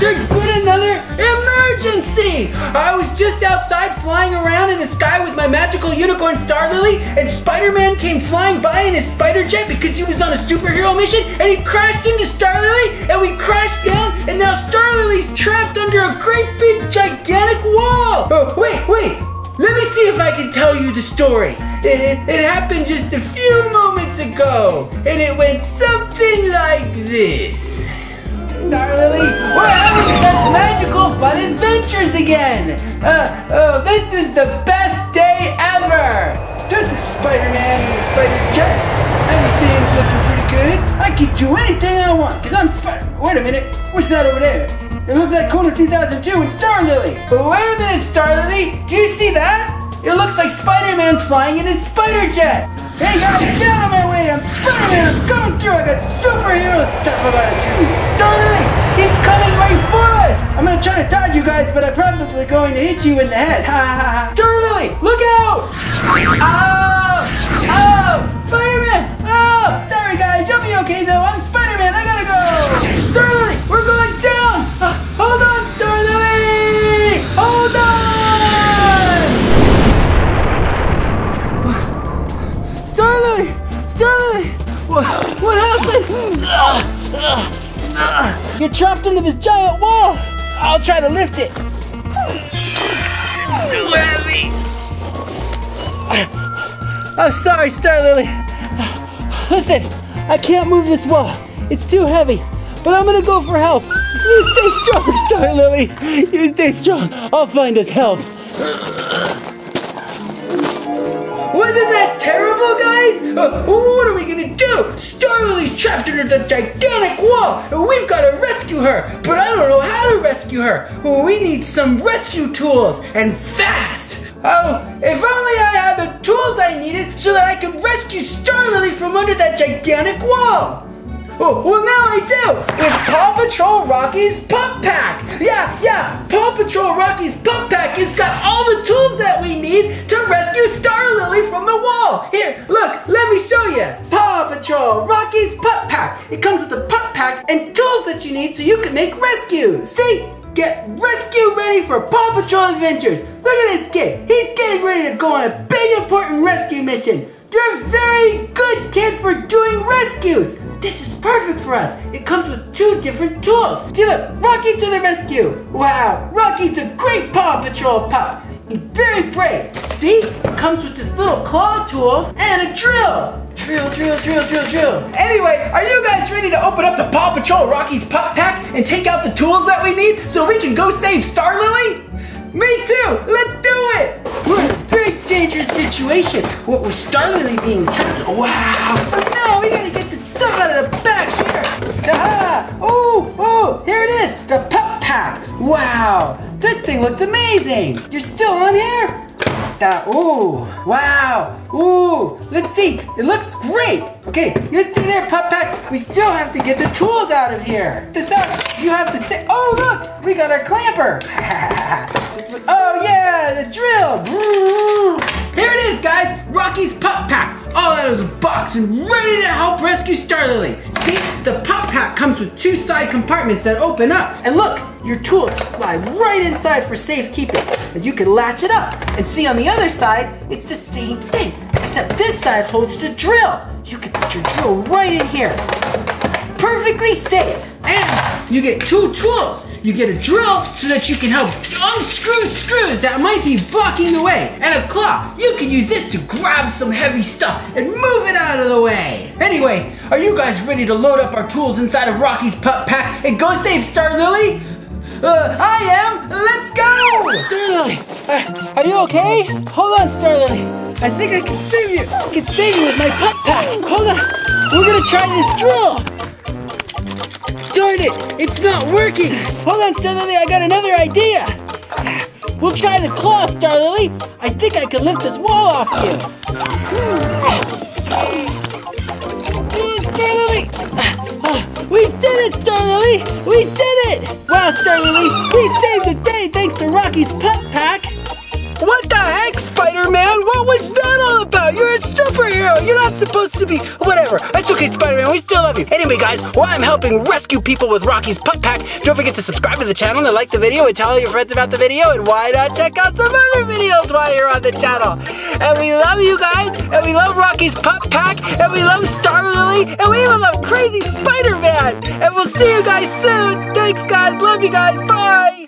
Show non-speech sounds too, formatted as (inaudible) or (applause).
There's been another emergency! I was just outside flying around in the sky with my magical unicorn Star Lily, and Spider-Man came flying by in his spider jet because he was on a superhero mission, and he crashed into Star Lily, and we crashed down, and now Star Lily's trapped under a great big gigantic wall! Oh, wait, wait! Let me see if I can tell you the story. It, it, it happened just a few moments ago, and it went something like this. Again! Uh, oh, this is the best day ever! This is Spider-Man in the Spider Jet. Everything's looking pretty good. I can do anything I want, because I'm Spider- Wait a minute, what's that over there? It looks like Konas 2002 and Star Lily. But wait a minute, Star Lily, do you see that? It looks like Spider-Man's flying in his spider jet. Hey guys, get out of my way! I'm Spider-Man! I'm coming through! I got superhero stuff about to do! Darling, I'm gonna dodge you guys, but I'm probably going to hit you in the head. Ha ha ha! Darling, look out! Oh! Oh! Spider-Man! Oh! Sorry guys, you'll be okay though. I'm Spider-Man. I gotta go! Darling, we're going down! Uh, hold on, Star Hold on! Starlily! Starlily! What, what happened? You're trapped under this giant wall! I'll try to lift it. It's too heavy. Oh, sorry, Star Lily. Listen, I can't move this wall. It's too heavy. But I'm gonna go for help. You stay strong, Star Lily. You stay strong. I'll find us help. Wasn't that terrible, guys? Uh, what are we gonna do? Star Lily's trapped under the gigantic wall. and We've gotta rescue her, but I don't know how to rescue her. We need some rescue tools and fast. Oh, if only I had the tools I needed so that I could rescue Star Lily from under that gigantic wall. Oh, well now I do! With Paw Patrol Rocky's Pup Pack! Yeah, yeah, Paw Patrol Rocky's Pup Pack it has got all the tools that we need to rescue Star Lily from the wall! Here, look, let me show you! Paw Patrol Rocky's Pup! It comes with a pup pack and tools that you need so you can make rescues! See? Get rescue ready for Paw Patrol adventures! Look at this kid! He's getting ready to go on a big important rescue mission! You're very good kid for doing rescues! This is perfect for us. It comes with two different tools. See look, Rocky to the rescue. Wow, Rocky's a great Paw Patrol pup. Very brave. See, comes with this little claw tool and a drill. Drill, drill, drill, drill, drill. Anyway, are you guys ready to open up the Paw Patrol Rocky's pup pack and take out the tools that we need so we can go save Star Lily? Me too! Let's do it! We're in a very dangerous situation. What we're Star Lily being trapped. Wow! Oh no, we gotta get the stuff out of the back here. Aha! Oh, oh, here it is, the pup pack. Wow, this thing looks amazing. You're still on here? Uh, that, ooh, wow, ooh, let's see, it looks great. Okay, you stay there, Pup Pack. We still have to get the tools out of here. You have to stay, oh look, we got our clamper. (laughs) oh yeah, the drill. Here it is, guys, Rocky's Pup Pack. All out of the box and ready to help rescue Star Lily. See, the Pup Pack comes with two side compartments that open up. And look, your tools lie right inside for safekeeping. And you can latch it up. And see on the other side, it's the same thing. Except this side holds the drill. You can put your drill right in here. Perfectly safe. And you get two tools. You get a drill so that you can help unscrew screws that might be blocking the way. And a claw. You can use this to grab some heavy stuff and move it out of the way. Anyway, are you guys ready to load up our tools inside of Rocky's Pup Pack and go save Star Lily? Uh, I am. Let's go! Star Lily, uh, are you okay? Hold on, Star Lily. I think I can save you. I can save you with my pup pack. Hold on. We're gonna try this drill. Darn it, it's not working. Hold on, Star Lily, I got another idea. We'll try the claw, Star Lily. I think I can lift this wall off you. Star Lily. We did it, Star Lily! We did it! Wow, Star Lily, we saved the day thanks to Rocky's Pup Pack! What the heck, Spider-Man? What was that all about? You're a superhero. You're not supposed to be. Whatever. It's okay, Spider-Man. We still love you. Anyway, guys, while I'm helping rescue people with Rocky's Pup Pack, don't forget to subscribe to the channel and like the video and tell all your friends about the video. And why not check out some other videos while you're on the channel? And we love you guys. And we love Rocky's Pup Pack. And we love Star Lily. And we even love Crazy Spider-Man. And we'll see you guys soon. Thanks, guys. Love you guys. Bye.